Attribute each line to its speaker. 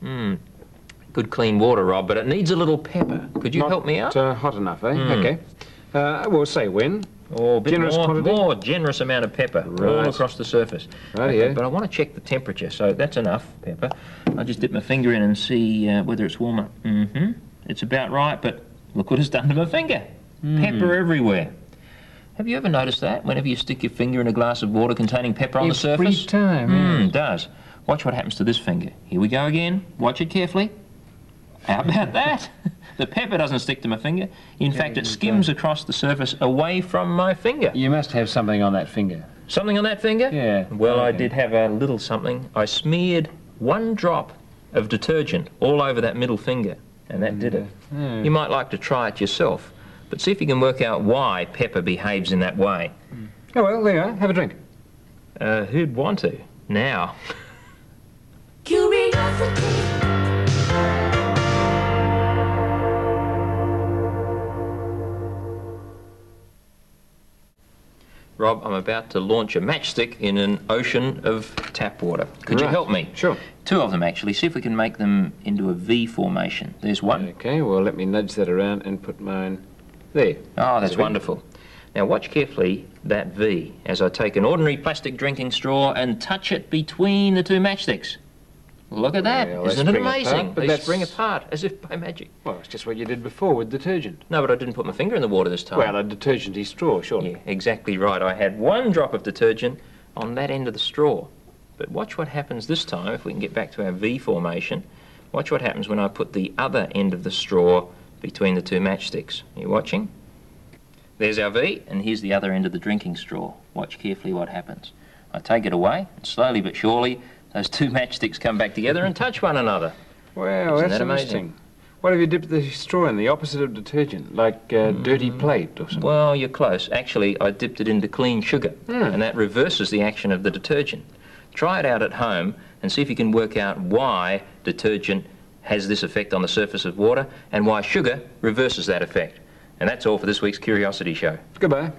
Speaker 1: Hmm. Good clean water, Rob, but it needs a little pepper. Could you
Speaker 2: Not,
Speaker 1: help me out?
Speaker 2: Uh, hot enough, eh? Okay. Uh, we'll say when.
Speaker 1: Or a bit
Speaker 2: generous
Speaker 1: more,
Speaker 2: quantity?
Speaker 1: more generous amount of pepper all across the surface.
Speaker 2: Right,
Speaker 1: Okay,
Speaker 2: yeah.
Speaker 1: But I want to check the temperature, so that's enough pepper. I'll just dip my finger in and see uh, whether it's warmer. Mm-hmm. It's about right, but look what it's done to my finger.
Speaker 2: Hmm.
Speaker 1: Pepper everywhere. Have you ever noticed that? Whenever you stick your finger in a glass of water containing pepper on the surface?
Speaker 2: Every
Speaker 1: surface?
Speaker 2: time,
Speaker 1: Mm, it does. Watch what happens to this finger. Here we go again. Watch it carefully. How about that? the pepper doesn't stick to my finger. In fact, it skims across the surface away from my finger.
Speaker 2: You must have something on that finger.
Speaker 1: Something on that finger?
Speaker 2: Yeah,
Speaker 1: Well, I did have a little something. I smeared one drop of detergent all over that middle finger, and that did it.
Speaker 2: Hmm.
Speaker 1: You might like to try it yourself, but see if you can work out why pepper behaves in that way.
Speaker 2: Oh, well, there you are. Have a drink.
Speaker 1: Uh, who'd want to? Now. Rob, I'm about to launch a matchstick in an ocean of tap water. Could you help me?
Speaker 2: Sure.
Speaker 1: Two of them, actually. See if we can make them into a V formation. There's one.
Speaker 2: Okay, well, let me nudge that around and put mine there.
Speaker 1: Oh, that's wonderful. Now watch carefully that V as I take an ordinary plastic drinking straw and touch it between the two matchsticks. Look at that!
Speaker 2: Well, they
Speaker 1: not it amazing?
Speaker 2: apart, but
Speaker 1: they
Speaker 2: that's-
Speaker 1: spring apart as if by magic.
Speaker 2: Well, it's just what you did before with detergent.
Speaker 1: No, but I didn't put my finger in the water this time.
Speaker 2: Well, a detergenty straw, surely.
Speaker 1: yeah, exactly right. I had one drop of detergent on that end of the straw. But watch what happens this time, if we can get back to our V formation. Watch what happens when I put the other end of the straw between the two matchsticks. Are you watching? There's our V, and here's the other end of the drinking straw. Watch carefully what happens. I take it away, and slowly but surely, those two matchsticks come back together and touch one another.
Speaker 2: Well,
Speaker 1: Isn't
Speaker 2: that's
Speaker 1: that amazing?
Speaker 2: interesting. What if you dipped the straw in the opposite of detergent, like uh, dirty plate or something?
Speaker 1: Well, you're close. Actually, I dipped it into clean sugar,
Speaker 2: Hmm.
Speaker 1: and that reverses the action of the detergent. Try it out at home and see if you can work out why detergent has this effect on the surface of water and why sugar reverses that effect. And that's all for this week's Curiosity Show.
Speaker 2: Goodbye.